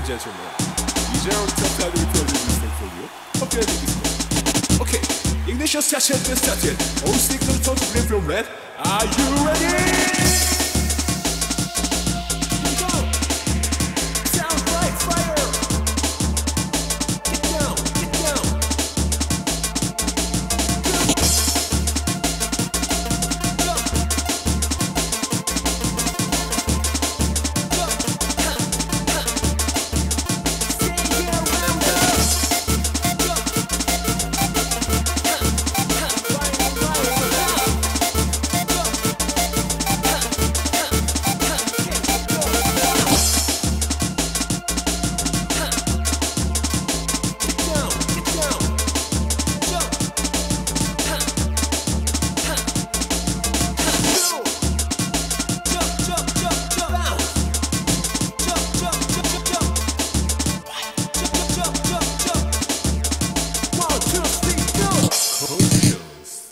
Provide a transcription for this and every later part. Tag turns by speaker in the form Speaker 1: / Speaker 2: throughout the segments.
Speaker 1: and gentlemen, DJ on top had recorded this thing for you. Okay, you this one. Okay, ignition session is started. All signal to live from red. Are you ready?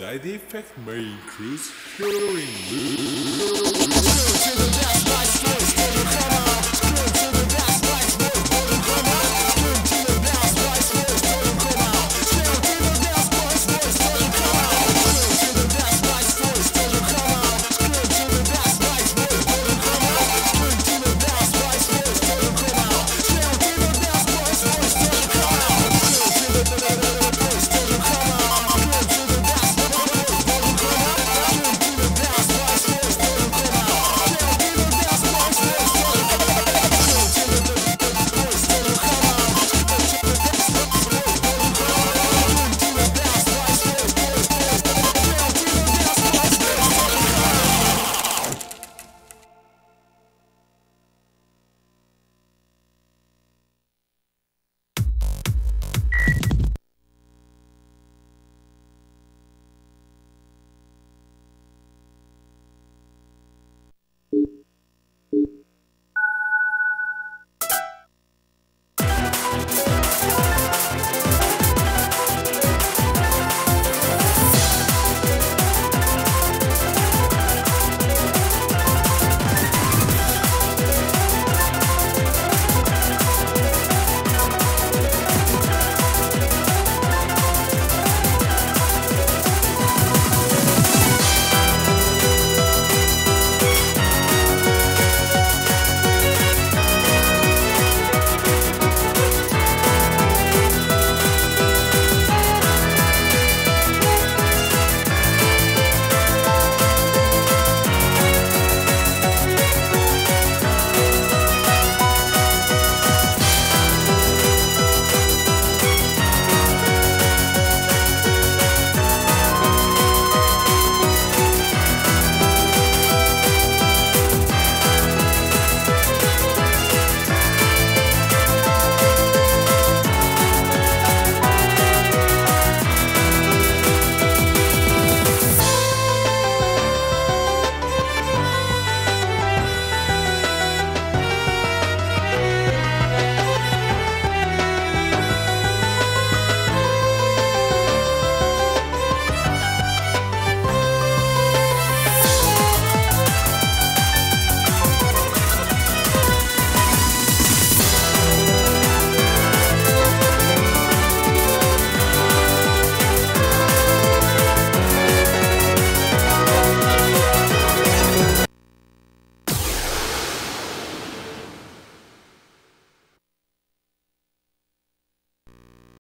Speaker 1: side effect may increase hearing.